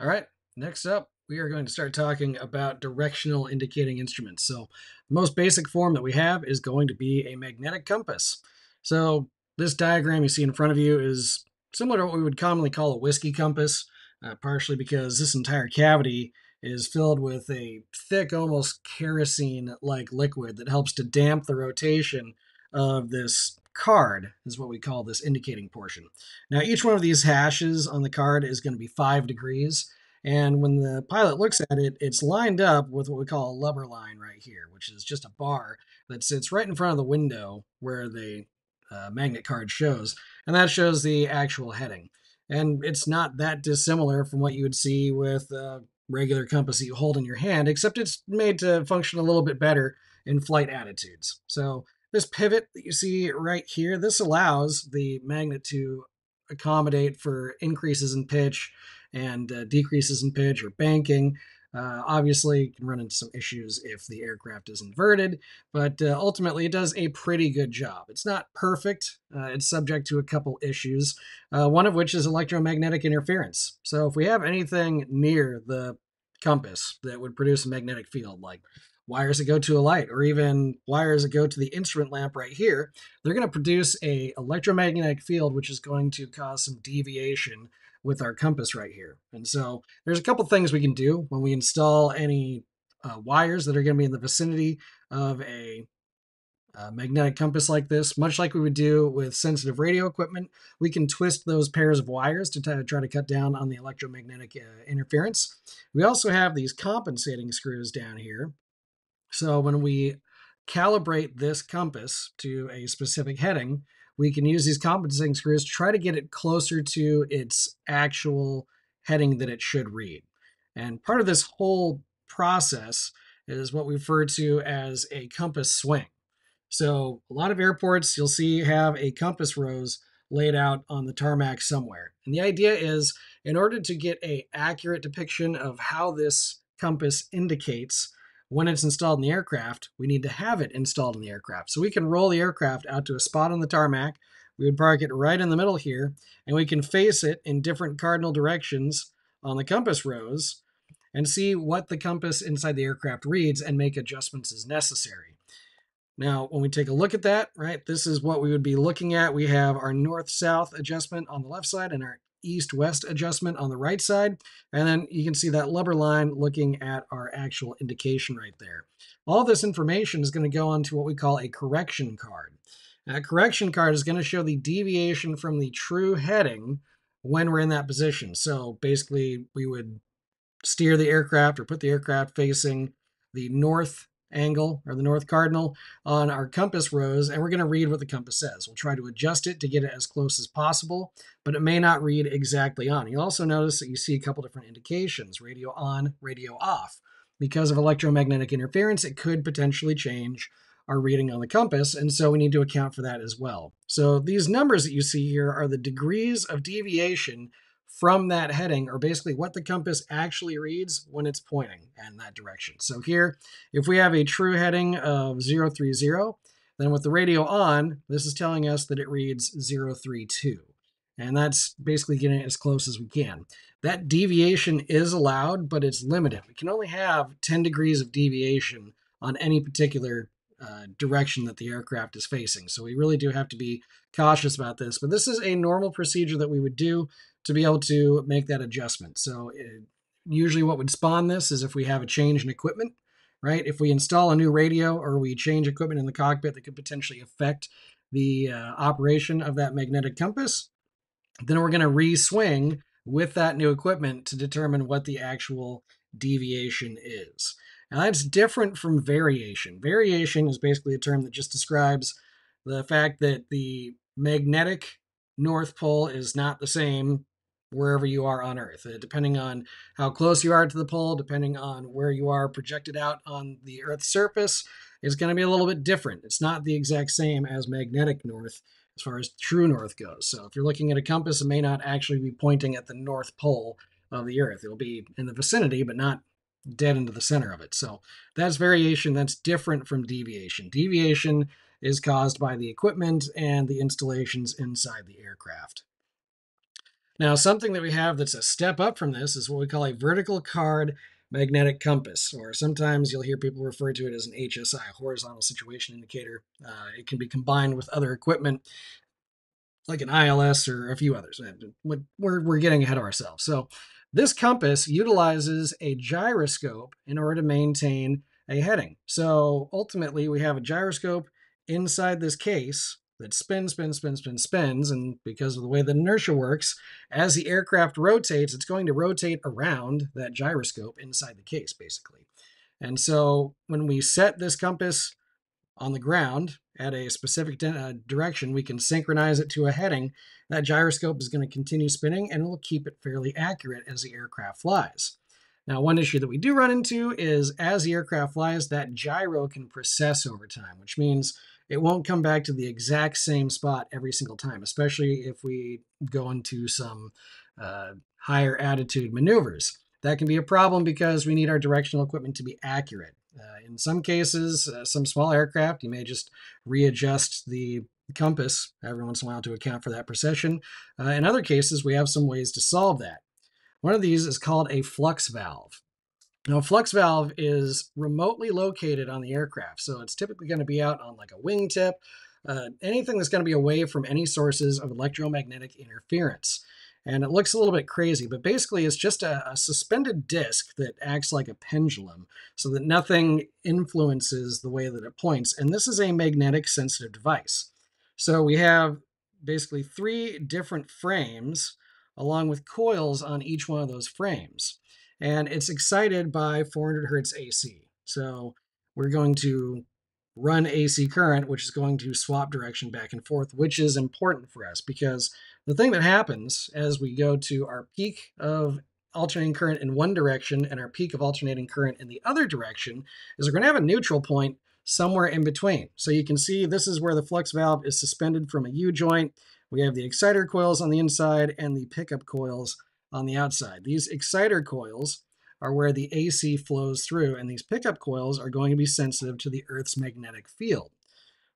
All right, next up, we are going to start talking about directional indicating instruments. So, the most basic form that we have is going to be a magnetic compass. So, this diagram you see in front of you is similar to what we would commonly call a whiskey compass, uh, partially because this entire cavity is filled with a thick, almost kerosene like liquid that helps to damp the rotation of this card, is what we call this indicating portion. Now, each one of these hashes on the card is going to be five degrees. And when the pilot looks at it, it's lined up with what we call a lubber line right here, which is just a bar that sits right in front of the window where the uh, magnet card shows. And that shows the actual heading. And it's not that dissimilar from what you would see with a regular compass that you hold in your hand, except it's made to function a little bit better in flight attitudes. So this pivot that you see right here, this allows the magnet to accommodate for increases in pitch and uh, decreases in pitch or banking. Uh, obviously, you can run into some issues if the aircraft is inverted, but uh, ultimately it does a pretty good job. It's not perfect, uh, it's subject to a couple issues, uh, one of which is electromagnetic interference. So, if we have anything near the compass that would produce a magnetic field, like wires that go to a light or even wires that go to the instrument lamp right here they're going to produce a electromagnetic field which is going to cause some deviation with our compass right here and so there's a couple things we can do when we install any uh, wires that are going to be in the vicinity of a uh, magnetic compass like this, much like we would do with sensitive radio equipment, we can twist those pairs of wires to t- try to cut down on the electromagnetic uh, interference. We also have these compensating screws down here so when we calibrate this compass to a specific heading, we can use these compensating screws to try to get it closer to its actual heading that it should read. And part of this whole process is what we refer to as a compass swing. So a lot of airports you'll see have a compass rose laid out on the tarmac somewhere. And the idea is in order to get a accurate depiction of how this compass indicates when it's installed in the aircraft, we need to have it installed in the aircraft. So we can roll the aircraft out to a spot on the tarmac. We would park it right in the middle here, and we can face it in different cardinal directions on the compass rose and see what the compass inside the aircraft reads and make adjustments as necessary. Now, when we take a look at that, right, this is what we would be looking at. We have our north south adjustment on the left side and our east-west adjustment on the right side. And then you can see that lubber line looking at our actual indication right there. All this information is going to go onto what we call a correction card. That correction card is going to show the deviation from the true heading when we're in that position. So basically, we would steer the aircraft or put the aircraft facing the north angle or the north cardinal on our compass rose and we're going to read what the compass says. We'll try to adjust it to get it as close as possible, but it may not read exactly on. You'll also notice that you see a couple different indications, radio on, radio off. Because of electromagnetic interference, it could potentially change our reading on the compass, and so we need to account for that as well. So these numbers that you see here are the degrees of deviation from that heading are basically what the compass actually reads when it's pointing in that direction. So here, if we have a true heading of 030, then with the radio on, this is telling us that it reads 032. And that's basically getting as close as we can. That deviation is allowed, but it's limited. We can only have 10 degrees of deviation on any particular uh, direction that the aircraft is facing. So we really do have to be cautious about this. But this is a normal procedure that we would do to be able to make that adjustment. So it, usually what would spawn this is if we have a change in equipment, right? If we install a new radio or we change equipment in the cockpit that could potentially affect the uh, operation of that magnetic compass, then we're going to re-swing with that new equipment to determine what the actual deviation is. Now that's different from variation. Variation is basically a term that just describes the fact that the magnetic North Pole is not the same wherever you are on Earth. Uh, depending on how close you are to the pole, depending on where you are projected out on the Earth's surface, is going to be a little bit different. It's not the exact same as magnetic north as far as true north goes. So if you're looking at a compass, it may not actually be pointing at the North Pole of the Earth. It'll be in the vicinity, but not dead into the center of it. So that's variation that's different from deviation. Deviation is caused by the equipment and the installations inside the aircraft. Now, something that we have that's a step up from this is what we call a vertical card magnetic compass, or sometimes you'll hear people refer to it as an HSI, horizontal situation indicator. Uh, it can be combined with other equipment like an ILS or a few others. We're, we're getting ahead of ourselves. So, this compass utilizes a gyroscope in order to maintain a heading. So, ultimately, we have a gyroscope inside this case that spins, spins, spins, spins, spins. And because of the way the inertia works, as the aircraft rotates, it's going to rotate around that gyroscope inside the case, basically. And so when we set this compass on the ground at a specific uh, direction, we can synchronize it to a heading. That gyroscope is going to continue spinning and will keep it fairly accurate as the aircraft flies. Now, one issue that we do run into is as the aircraft flies, that gyro can precess over time, which means it won't come back to the exact same spot every single time, especially if we go into some uh, higher attitude maneuvers. That can be a problem because we need our directional equipment to be accurate. Uh, in some cases, uh, some small aircraft, you may just readjust the compass every once in a while to account for that precession. Uh, in other cases, we have some ways to solve that. One of these is called a flux valve. Now, a flux valve is remotely located on the aircraft, so it's typically going to be out on like a wingtip, uh, anything that's going to be away from any sources of electromagnetic interference. And it looks a little bit crazy, but basically it's just a, a suspended disc that acts like a pendulum so that nothing influences the way that it points. And this is a magnetic sensitive device. So we have basically three different frames along with coils on each one of those frames and it's excited by 400 hertz AC. So we're going to run AC current, which is going to swap direction back and forth, which is important for us because the thing that happens as we go to our peak of alternating current in one direction and our peak of alternating current in the other direction is we're going to have a neutral point somewhere in between. So you can see this is where the flux valve is suspended from a U joint. We have the exciter coils on the inside and the pickup coils on the outside. These exciter coils are where the AC flows through, and these pickup coils are going to be sensitive to the Earth's magnetic field.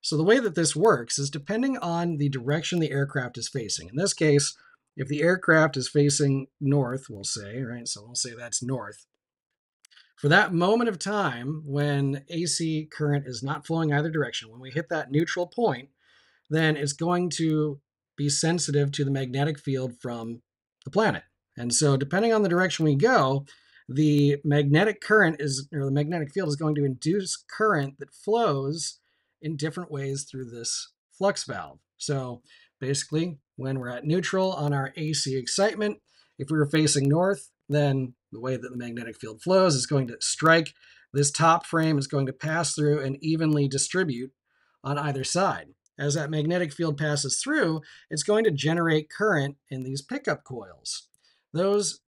So the way that this works is depending on the direction the aircraft is facing. In this case, if the aircraft is facing north, we'll say, right? So we'll say that's north. For that moment of time when AC current is not flowing either direction, when we hit that neutral point, then it's going to be sensitive to the magnetic field from the planet. And so, depending on the direction we go, the magnetic current is, or the magnetic field is going to induce current that flows in different ways through this flux valve. So, basically, when we're at neutral on our AC excitement, if we were facing north, then the way that the magnetic field flows is going to strike this top frame, is going to pass through and evenly distribute on either side. As that magnetic field passes through, it's going to generate current in these pickup coils those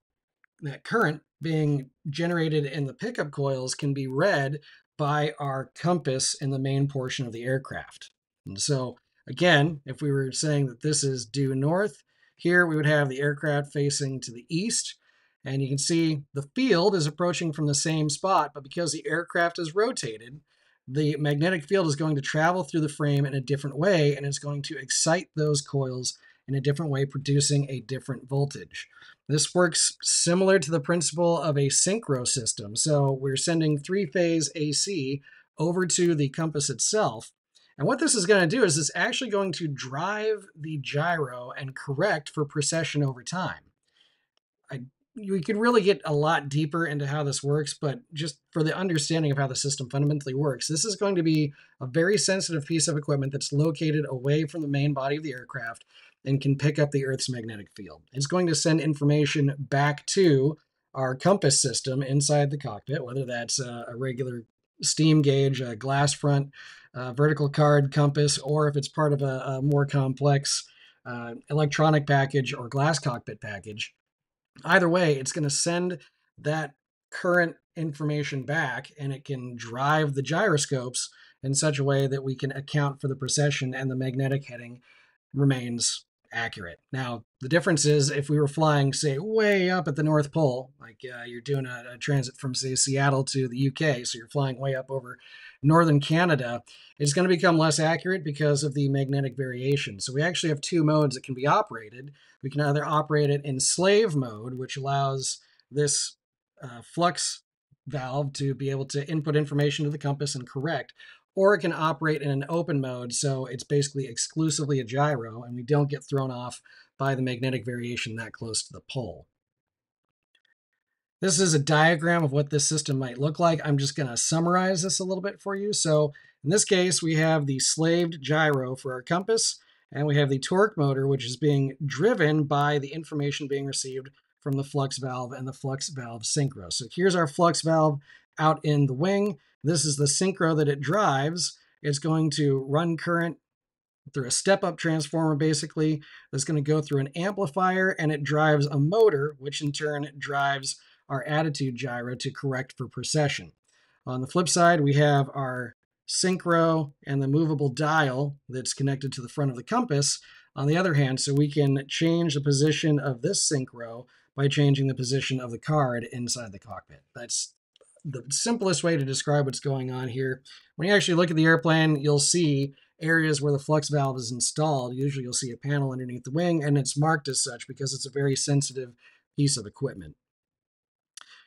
that current being generated in the pickup coils can be read by our compass in the main portion of the aircraft. And so, again, if we were saying that this is due north, here we would have the aircraft facing to the east. And you can see the field is approaching from the same spot, but because the aircraft is rotated, the magnetic field is going to travel through the frame in a different way and it's going to excite those coils in a different way, producing a different voltage. This works similar to the principle of a synchro system. So we're sending three phase AC over to the compass itself. And what this is going to do is it's actually going to drive the gyro and correct for precession over time. I, we could really get a lot deeper into how this works, but just for the understanding of how the system fundamentally works, this is going to be a very sensitive piece of equipment that's located away from the main body of the aircraft and can pick up the Earth's magnetic field. It's going to send information back to our compass system inside the cockpit, whether that's a, a regular steam gauge, a glass front, uh, vertical card compass, or if it's part of a, a more complex uh, electronic package or glass cockpit package. Either way, it's going to send that current information back and it can drive the gyroscopes in such a way that we can account for the precession and the magnetic heading remains accurate. Now, the difference is if we were flying, say, way up at the North Pole, like uh, you're doing a, a, transit from, say, Seattle to the UK, so you're flying way up over northern Canada, it's going to become less accurate because of the magnetic variation. So we actually have two modes that can be operated. We can either operate it in slave mode, which allows this uh, flux valve to be able to input information to the compass and correct, or it can operate in an open mode, so it's basically exclusively a gyro, and we don't get thrown off by the magnetic variation that close to the pole. This is a diagram of what this system might look like. I'm just going to summarize this a little bit for you. So in this case, we have the slaved gyro for our compass, and we have the torque motor, which is being driven by the information being received from the flux valve and the flux valve synchro. So here's our flux valve out in the wing. This is the synchro that it drives. It's going to run current through a step-up transformer, basically, that's going to go through an amplifier, and it drives a motor, which in turn drives our attitude gyro to correct for precession. On the flip side, we have our synchro and the movable dial that's connected to the front of the compass on the other hand, so we can change the position of this synchro by changing the position of the card inside the cockpit. That's the simplest way to describe what's going on here. When you actually look at the airplane, you'll see areas where the flux valve is installed. Usually you'll see a panel underneath the wing, and it's marked as such because it's a very sensitive piece of equipment.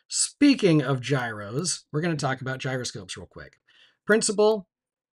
Speaking of gyros, we're going to talk about gyroscopes real quick. Principle,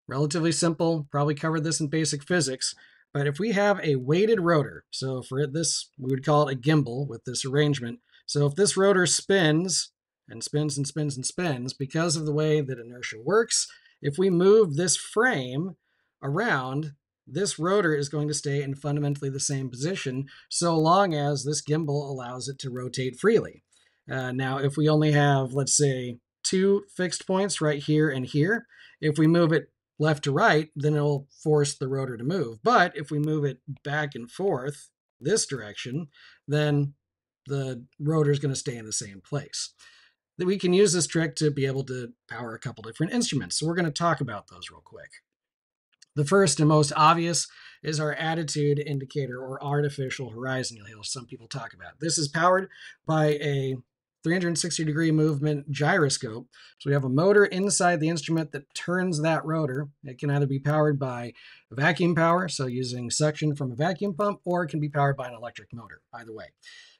relatively simple, probably covered this in basic physics. But if we have a weighted rotor, so for this, we would call it a gimbal with this arrangement. So if this rotor spins and spins and spins and spins, because of the way that inertia works, if we move this frame around, this rotor is going to stay in fundamentally the same position so long as this gimbal allows it to rotate freely. Uh, now, if we only have, let's say, two fixed points right here and here, if we move it left to right, then it'll force the rotor to move. But if we move it back and forth this direction, then the rotor is going to stay in the same place. That we can use this trick to be able to power a couple different instruments. So we're going to talk about those real quick. The first and most obvious is our attitude indicator or artificial horizon you'll hear some people talk about. This is powered by a 360 degree movement gyroscope. So we have a motor inside the instrument that turns that rotor. It can either be powered by vacuum power, so using suction from a vacuum pump, or it can be powered by an electric motor, either way.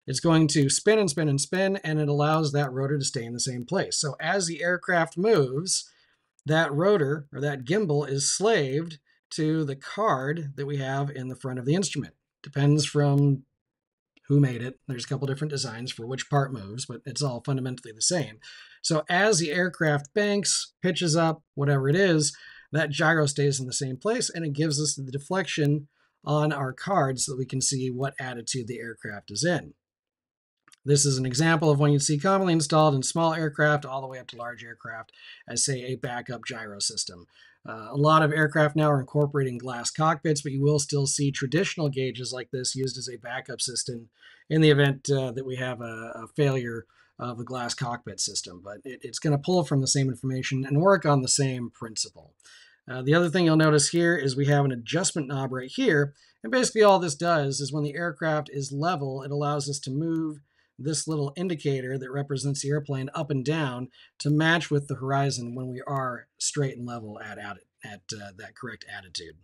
It's going to spin and spin and spin, and it allows that rotor to stay in the same place. So as the aircraft moves, that rotor or that gimbal is slaved to the card that we have in the front of the instrument. Depends from who made it. There's a couple different designs for which part moves, but it's all fundamentally the same. So as the aircraft banks, pitches up, whatever it is, that gyro stays in the same place and it gives us the deflection on our card so that we can see what attitude the aircraft is in. This is an example of one you'd see commonly installed in small aircraft all the way up to large aircraft as, say, a backup gyro system. Uh, a lot of aircraft now are incorporating glass cockpits, but you will still see traditional gauges like this used as a backup system in the event uh, that we have a, a, failure of the glass cockpit system. But it, it's going to pull from the same information and work on the same principle. Uh, the other thing you'll notice here is we have an adjustment knob right here. And basically all this does is when the aircraft is level, it allows us to move this little indicator that represents the airplane up and down to match with the horizon when we are straight and level at, at, at uh, that correct attitude.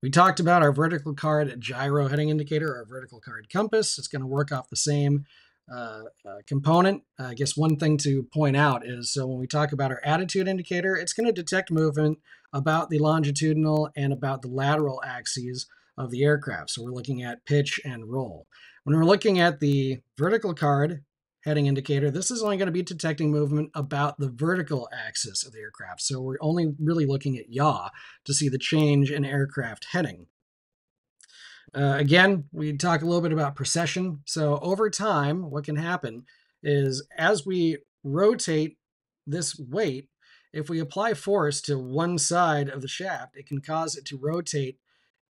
We talked about our vertical card gyro heading indicator, our vertical card compass. It's going to work off the same uh, uh, component. I guess one thing to point out is so when we talk about our attitude indicator, it's going to detect movement about the longitudinal and about the lateral axes of the aircraft. So we're looking at pitch and roll. When we're looking at the vertical card heading indicator, this is only going to be detecting movement about the vertical axis of the aircraft. So we're only really looking at yaw to see the change in aircraft heading. Uh, again, we talk a little bit about precession. So over time, what can happen is as we rotate this weight, if we apply force to one side of the shaft, it can cause it to rotate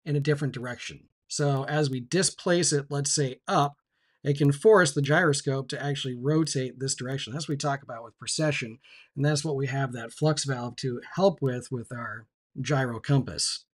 in a different direction. So as we displace it, let's say up, it can force the gyroscope to actually rotate this direction. That's what we talk about with precession, and that's what we have that flux valve to help with with our gyro compass.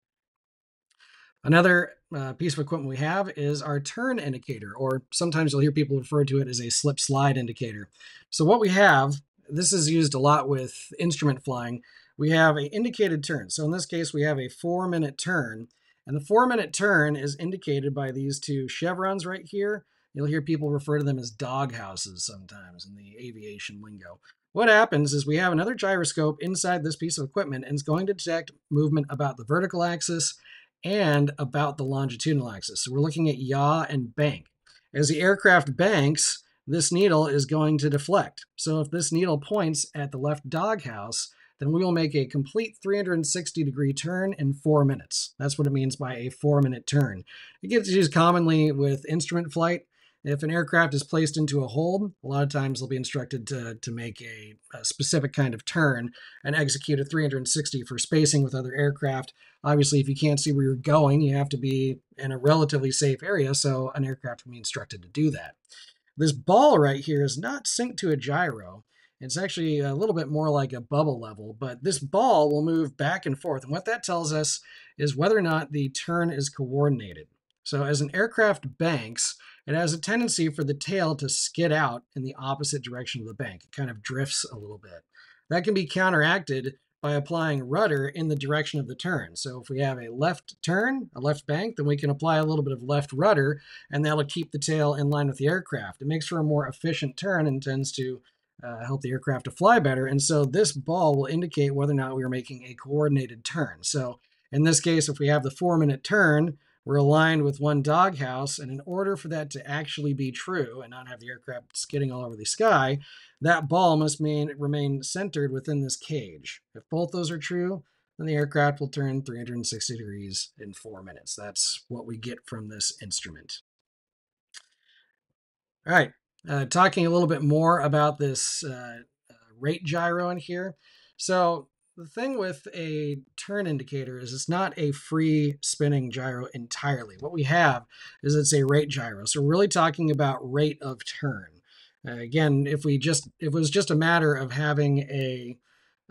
Another uh, piece of equipment we have is our turn indicator, or sometimes you'll hear people refer to it as a slip slide indicator. So what we have this is used a lot with instrument flying. We have an indicated turn. So in this case, we have a four minute turn. And the four minute turn is indicated by these two chevrons right here. You'll hear people refer to them as dog houses sometimes in the aviation lingo. What happens is we have another gyroscope inside this piece of equipment and it's going to detect movement about the vertical axis and about the longitudinal axis. So we're looking at yaw and bank. As the aircraft banks, this needle is going to deflect. So if this needle points at the left doghouse, then we will make a complete 360 degree turn in four minutes. That's what it means by a four minute turn. It gets used commonly with instrument flight. If an aircraft is placed into a hold, a lot of times they'll be instructed to, to make a, a, specific kind of turn and execute a 360 for spacing with other aircraft. Obviously, if you can't see where you're going, you have to be in a relatively safe area, so an aircraft will be instructed to do that. This ball right here is not synced to a gyro. It's actually a little bit more like a bubble level, but this ball will move back and forth. And what that tells us is whether or not the turn is coordinated. So as an aircraft banks, it has a tendency for the tail to skid out in the opposite direction of the bank. It kind of drifts a little bit. That can be counteracted by applying rudder in the direction of the turn. So if we have a left turn, a left bank, then we can apply a little bit of left rudder and that'll keep the tail in line with the aircraft. It makes for a more efficient turn and tends to uh, help the aircraft to fly better. And so this ball will indicate whether or not we are making a coordinated turn. So in this case, if we have the four minute turn, we're aligned with one doghouse, and in order for that to actually be true and not have the aircraft skidding all over the sky, that ball must mean, remain centered within this cage. If both those are true, then the aircraft will turn 360 degrees in four minutes. That's what we get from this instrument. All right, uh, talking a little bit more about this uh, uh, rate gyro in here. So the thing with a turn indicator is it's not a free spinning gyro entirely. What we have is it's a rate gyro. So we're really talking about rate of turn. Uh, again, if we just if it was just a matter of having a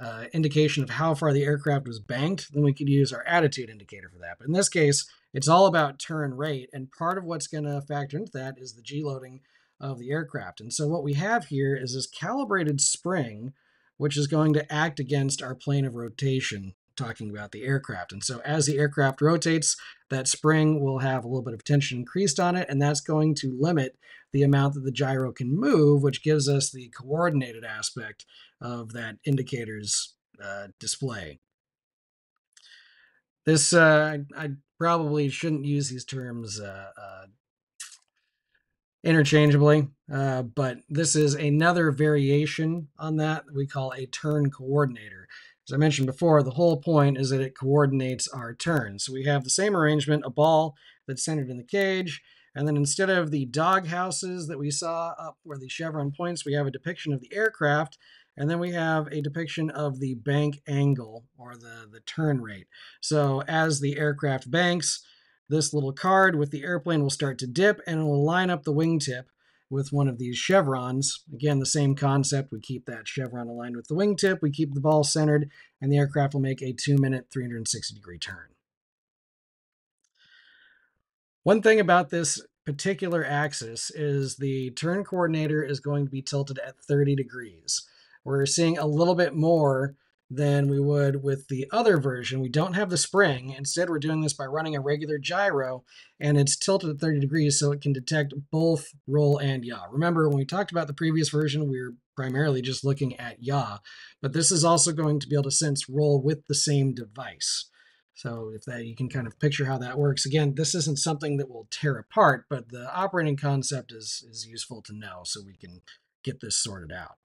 uh, indication of how far the aircraft was banked, then we could use our attitude indicator for that. But in this case, it's all about turn rate, and part of what's going to factor into that is the G loading of the aircraft. And so what we have here is this calibrated spring which is going to act against our plane of rotation, talking about the aircraft. And so as the aircraft rotates, that spring will have a little bit of tension increased on it, and that's going to limit the amount that the gyro can move, which gives us the coordinated aspect of that indicator's uh, display. This, uh, I, probably shouldn't use these terms uh, uh interchangeably, uh, but this is another variation on that we call a turn coordinator. As I mentioned before, the whole point is that it coordinates our turns. So we have the same arrangement, a ball that's centered in the cage, and then instead of the dog houses that we saw up where the chevron points, we have a depiction of the aircraft, and then we have a depiction of the bank angle or the, the turn rate. So as the aircraft banks, this little card with the airplane will start to dip and it will line up the wingtip with one of these chevrons. Again, the same concept. We keep that chevron aligned with the wingtip, we keep the ball centered, and the aircraft will make a two minute, 360 degree turn. One thing about this particular axis is the turn coordinator is going to be tilted at 30 degrees. We're seeing a little bit more than we would with the other version. We don't have the spring. Instead, we're doing this by running a regular gyro, and it's tilted at 30 degrees so it can detect both roll and yaw. Remember, when we talked about the previous version, we were primarily just looking at yaw, but this is also going to be able to sense roll with the same device. So if that you can kind of picture how that works. Again, this isn't something that will tear apart, but the operating concept is is useful to know so we can get this sorted out.